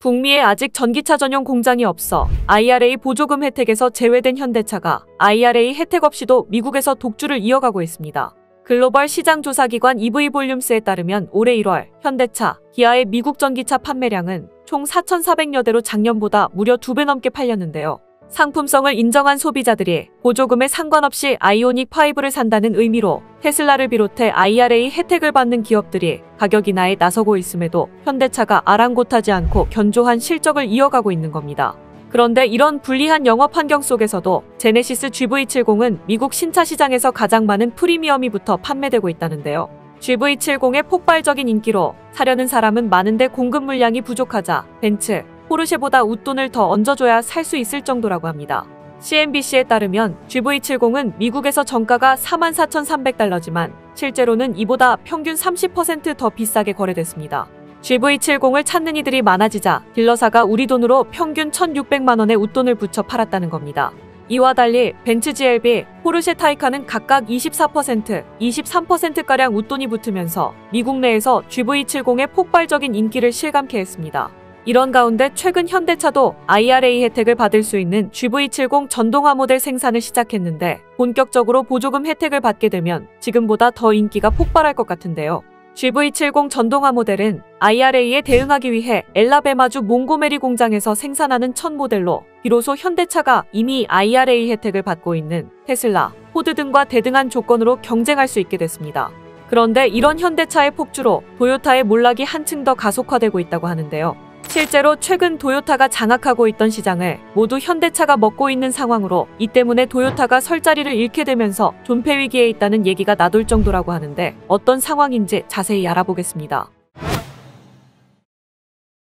북미에 아직 전기차 전용 공장이 없어 IRA 보조금 혜택에서 제외된 현대차가 IRA 혜택 없이도 미국에서 독주를 이어가고 있습니다. 글로벌 시장 조사기관 EV 볼륨스에 따르면 올해 1월 현대차, 기아의 미국 전기차 판매량은 총 4,400여 대로 작년보다 무려 2배 넘게 팔렸는데요. 상품성을 인정한 소비자들이 보조금에 상관없이 아이오닉 5를 산다는 의미로 테슬라를 비롯해 IRA 혜택을 받는 기업들이 가격 인하에 나서고 있음에도 현대차가 아랑곳하지 않고 견조한 실적을 이어가고 있는 겁니다. 그런데 이런 불리한 영업 환경 속에서도 제네시스 GV70은 미국 신차 시장에서 가장 많은 프리미엄이 붙어 판매되고 있다는데요. GV70의 폭발적인 인기로 사려는 사람은 많은데 공급 물량이 부족하자 벤츠, 포르쉐보다 웃돈을 더 얹어줘야 살 수 있을 정도라고 합니다. CNBC에 따르면 GV70은 미국에서 정가가 44,300달러지만 실제로는 이보다 평균 30%더 비싸게 거래됐습니다. GV70을 찾는 이들이 많아지자 딜러사가 우리 돈으로 평균 1,600만원의 웃돈을 붙여 팔았다는 겁니다. 이와 달리 벤츠 GLB, 포르쉐 타이칸은 각각 24%, 23%가량 웃돈이 붙으면서 미국 내에서 GV70의 폭발적인 인기를 실감케 했습니다. 이런 가운데 최근 현대차도 IRA 혜택을 받을 수 있는 GV70 전동화 모델 생산을 시작했는데 본격적으로 보조금 혜택을 받게 되면 지금보다 더 인기가 폭발할 것 같은데요. GV70 전동화 모델은 IRA에 대응하기 위해 앨라배마주 몽고메리 공장에서 생산하는 첫 모델로 비로소 현대차가 이미 IRA 혜택을 받고 있는 테슬라, 포드 등과 대등한 조건으로 경쟁할 수 있게 됐습니다. 그런데 이런 현대차의 폭주로 도요타의 몰락이 한층 더 가속화되고 있다고 하는데요. 실제로 최근 도요타가 장악하고 있던 시장을 모두 현대차가 먹고 있는 상황으로 이 때문에 도요타가 설 자리를 잃게 되면서 존폐 위기에 있다는 얘기가 나돌 정도라고 하는데 어떤 상황인지 자세히 알아보겠습니다.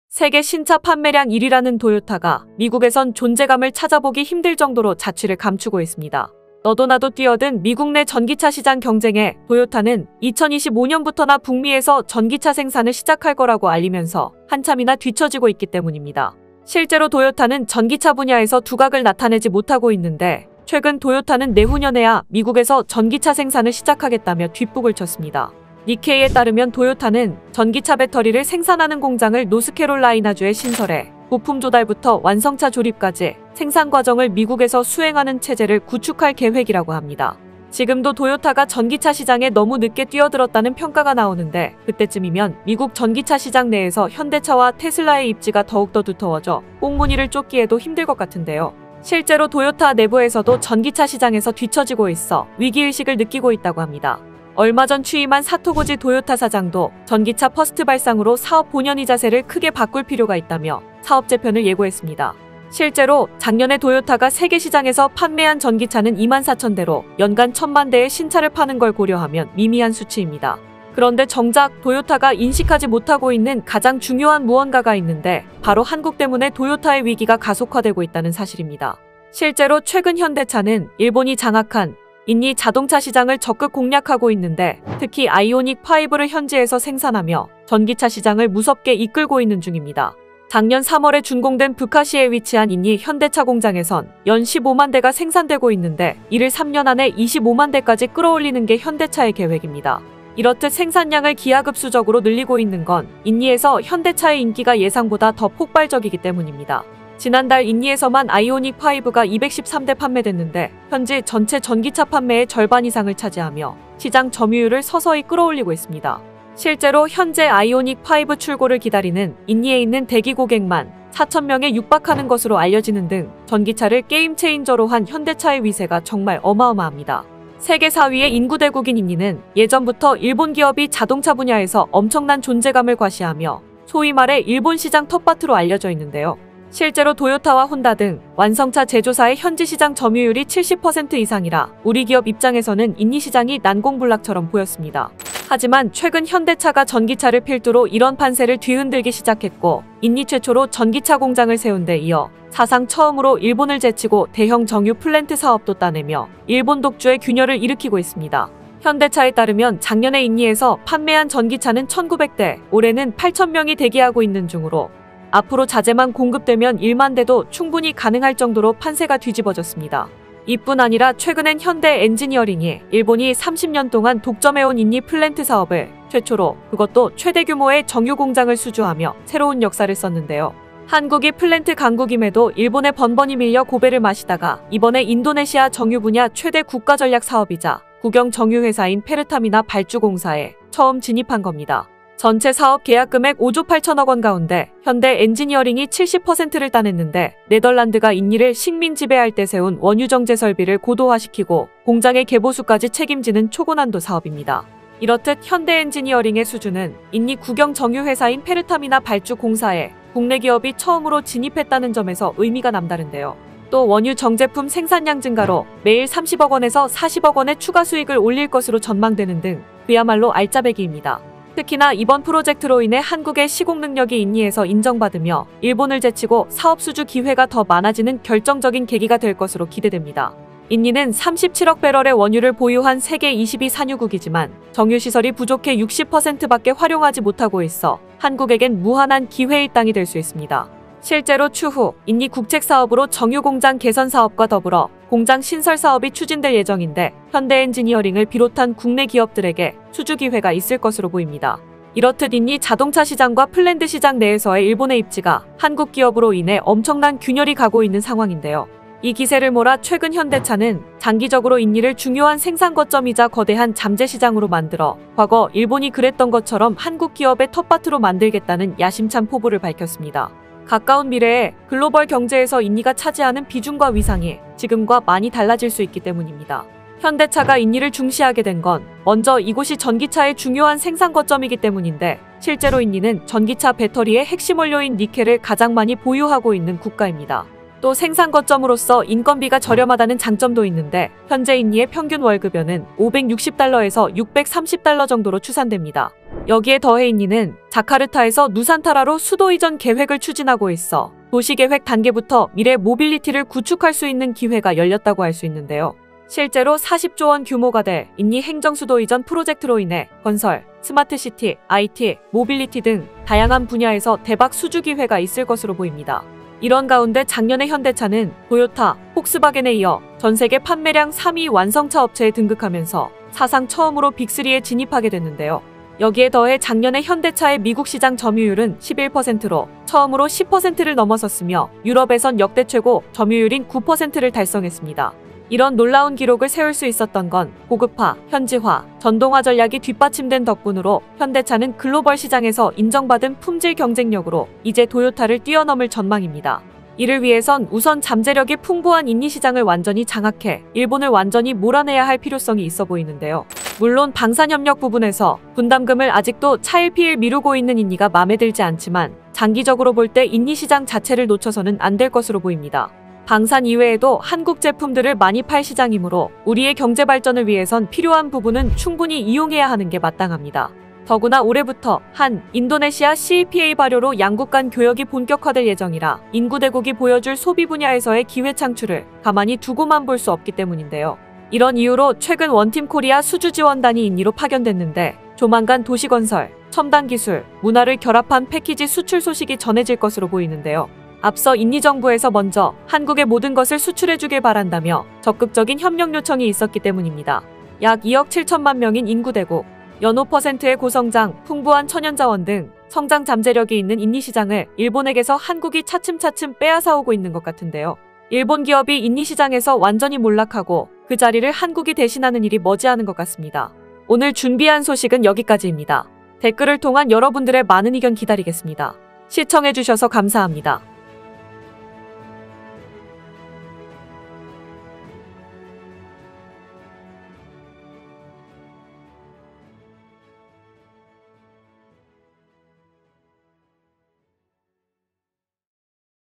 세계 신차 판매량 1위라는 도요타가 미국에선 존재감을 찾아보기 힘들 정도로 자취를 감추고 있습니다. 너도 나도 뛰어든 미국 내 전기차 시장 경쟁에 도요타는 2025년부터나 북미에서 전기차 생산을 시작할 거라고 알리면서 한참이나 뒤처지고 있기 때문입니다. 실제로 도요타는 전기차 분야에서 두각을 나타내지 못하고 있는데 최근 도요타는 내후년에야 미국에서 전기차 생산을 시작하겠다며 뒷북을 쳤습니다. 니케이에 따르면 도요타는 전기차 배터리를 생산하는 공장을 노스캐롤라이나주에 신설해 부품 조달부터 완성차 조립까지 생산 과정을 미국에서 수행하는 체제를 구축할 계획이라고 합니다. 지금도 도요타가 전기차 시장에 너무 늦게 뛰어들었다는 평가가 나오는데 그때쯤이면 미국 전기차 시장 내에서 현대차와 테슬라의 입지가 더욱더 두터워져 꽁무니를 쫓기에도 힘들 것 같은데요. 실제로 도요타 내부에서도 전기차 시장에서 뒤처지고 있어 위기의식을 느끼고 있다고 합니다. 얼마 전 취임한 사토 고지 도요타 사장도 전기차 first 발상으로 사업 본연의 자세를 크게 바꿀 필요가 있다며 사업 재편을 예고했습니다. 실제로 작년에 도요타가 세계 시장에서 판매한 전기차는 2만 4천 대로 연간 1천만 대의 신차를 파는 걸 고려하면 미미한 수치입니다. 그런데 정작 도요타가 인식하지 못하고 있는 가장 중요한 무언가가 있는데 바로 한국 때문에 도요타의 위기가 가속화되고 있다는 사실입니다. 실제로 최근 현대차는 일본이 장악한 인니 자동차 시장을 적극 공략하고 있는데 특히 아이오닉 5를 현지에서 생산하며 전기차 시장을 무섭게 이끌고 있는 중입니다. 작년 3월에 준공된 북카시에 위치한 인니 현대차 공장에선 연 15만 대가 생산되고 있는데 이를 3년 안에 25만 대까지 끌어올리는 게 현대차의 계획입니다. 이렇듯 생산량을 기하급수적으로 늘리고 있는 건 인니에서 현대차의 인기가 예상보다 더 폭발적이기 때문입니다. 지난달 인니에서만 아이오닉 5가 213대 판매됐는데 현재 전체 전기차 판매의 절반 이상을 차지하며 시장 점유율을 서서히 끌어올리고 있습니다. 실제로 현재 아이오닉 5 출고를 기다리는 인니에 있는 대기 고객만 4천명에 육박하는 것으로 알려지는 등 전기차를 게임 체인저로 한 현대차의 위세가 정말 어마어마합니다. 세계 4위의 인구 대국인 인니는 예전부터 일본 기업이 자동차 분야에서 엄청난 존재감을 과시하며 소위 말해 일본 시장 텃밭으로 알려져 있는데요. 실제로 도요타와 혼다 등 완성차 제조사의 현지 시장 점유율이 70% 이상이라 우리 기업 입장에서는 인니 시장이 난공불락처럼 보였습니다. 하지만 최근 현대차가 전기차를 필두로 이런 판세를 뒤흔들기 시작했고 인니 최초로 전기차 공장을 세운 데 이어 사상 처음으로 일본을 제치고 대형 정유 플랜트 사업도 따내며 일본 독주의 균열을 일으키고 있습니다. 현대차에 따르면 작년에 인니에서 판매한 전기차는 1900대, 올해는 8,000명이 대기하고 있는 중으로 앞으로 자재만 공급되면 1만 대도 충분히 가능할 정도로 판세가 뒤집어졌습니다. 이뿐 아니라 최근엔 현대 엔지니어링이 일본이 30년 동안 독점해온 인니 플랜트 사업을 최초로 그것도 최대 규모의 정유 공장을 수주하며 새로운 역사를 썼는데요. 한국이 플랜트 강국임에도 일본에 번번이 밀려 고배를 마시다가 이번에 인도네시아 정유 분야 최대 국가 전략 사업이자 국영 정유 회사인 페르타미나 발주공사에 처음 진입한 겁니다. 전체 사업 계약 금액 5조 8천억 원 가운데 현대 엔지니어링이 70%를 따냈는데 네덜란드가 인니를 식민 지배할 때 세운 원유 정제 설비를 고도화시키고 공장의 개보수까지 책임지는 초고난도 사업입니다. 이렇듯 현대 엔지니어링의 수주는 인니 국영 정유 회사인 페르타미나 발주 공사에 국내 기업이 처음으로 진입했다는 점에서 의미가 남다른데요. 또 원유 정제품 생산량 증가로 매일 30억 원에서 40억 원의 추가 수익을 올릴 것으로 전망되는 등 그야말로 알짜배기입니다. 특히나 이번 프로젝트로 인해 한국의 시공 능력이 인니에서 인정받으며 일본을 제치고 사업 수주 기회가 더 많아지는 결정적인 계기가 될 것으로 기대됩니다. 인니는 37억 배럴의 원유를 보유한 세계 22 산유국이지만 정유 시설이 부족해 60%밖에 활용하지 못하고 있어 한국에겐 무한한 기회의 땅이 될 수 있습니다. 실제로 추후 인니 국책 사업으로 정유 공장 개선 사업과 더불어 공장 신설 사업이 추진될 예정인데 현대 엔지니어링을 비롯한 국내 기업들에게 수주 기회가 있을 것으로 보입니다. 이렇듯 인니 자동차 시장과 플랜트 시장 내에서의 일본의 입지가 한국 기업으로 인해 엄청난 균열이 가고 있는 상황인데요. 이 기세를 몰아 최근 현대차는 장기적으로 인니를 중요한 생산 거점이자 거대한 잠재 시장으로 만들어 과거 일본이 그랬던 것처럼 한국 기업의 텃밭으로 만들겠다는 야심찬 포부를 밝혔습니다. 가까운 미래에 글로벌 경제에서 인니가 차지하는 비중과 위상이 지금과 많이 달라질 수 있기 때문입니다. 현대차가 인니를 중시하게 된 건 먼저 이곳이 전기차의 중요한 생산 거점이기 때문인데 실제로 인니는 전기차 배터리의 핵심 원료인 니켈을 가장 많이 보유하고 있는 국가입니다. 또 생산 거점으로서 인건비가 저렴하다는 장점도 있는데 현재 인니의 평균 월급여는 560달러에서 630달러 정도로 추산됩니다. 여기에 더해 인니는 자카르타에서 누산타라로 수도 이전 계획을 추진하고 있어 도시계획 단계부터 미래 모빌리티를 구축할 수 있는 기회가 열렸다고 할 수 있는데요. 실제로 40조 원 규모가 될 인니 행정수도 이전 프로젝트로 인해 건설, 스마트시티, IT, 모빌리티 등 다양한 분야에서 대박 수주 기회가 있을 것으로 보입니다. 이런 가운데 작년에 현대차는 도요타, 폭스바겐에 이어 전 세계 판매량 3위 완성차 업체에 등극하면서 사상 처음으로 빅3에 진입하게 됐는데요. 여기에 더해 작년에 현대차의 미국 시장 점유율은 11%로 처음으로 10%를 넘어섰으며 유럽에선 역대 최고 점유율인 9%를 달성했습니다. 이런 놀라운 기록을 세울 수 있었던 건 고급화, 현지화, 전동화 전략이 뒷받침된 덕분으로 현대차는 글로벌 시장에서 인정받은 품질 경쟁력으로 이제 도요타를 뛰어넘을 전망입니다. 이를 위해선 우선 잠재력이 풍부한 인니 시장을 완전히 장악해 일본을 완전히 몰아내야 할 필요성이 있어 보이는데요. 물론 방산협력 부분에서 분담금을 아직도 차일피일 미루고 있는 인니가 마음에 들지 않지만 장기적으로 볼 때 인니 시장 자체를 놓쳐서는 안 될 것으로 보입니다. 방산 이외에도 한국 제품들을 많이 팔 시장이므로 우리의 경제 발전을 위해선 필요한 부분은 충분히 이용해야 하는 게 마땅합니다. 더구나 올해부터 한 인도네시아 CEPA 발효로 양국 간 교역이 본격화될 예정이라 인구 대국이 보여줄 소비 분야에서의 기회 창출을 가만히 두고만 볼 수 없기 때문인데요. 이런 이유로 최근 원팀 코리아 수주 지원단이 인니로 파견됐는데 조만간 도시건설, 첨단 기술, 문화를 결합한 패키지 수출 소식이 전해질 것으로 보이는데요. 앞서 인니 정부에서 먼저 한국의 모든 것을 수출해주길 바란다며 적극적인 협력 요청이 있었기 때문입니다. 약 2억 7천만 명인 인구 대국, 연호 퍼센트의 고성장, 풍부한 천연자원 등 성장 잠재력이 있는 인니 시장을 일본에게서 한국이 차츰차츰 빼앗아오고 있는 것 같은데요. 일본 기업이 인니 시장에서 완전히 몰락하고 그 자리를 한국이 대신하는 일이 머지않은 것 같습니다. 오늘 준비한 소식은 여기까지입니다. 댓글을 통한 여러분들의 많은 의견 기다리겠습니다. 시청해주셔서 감사합니다.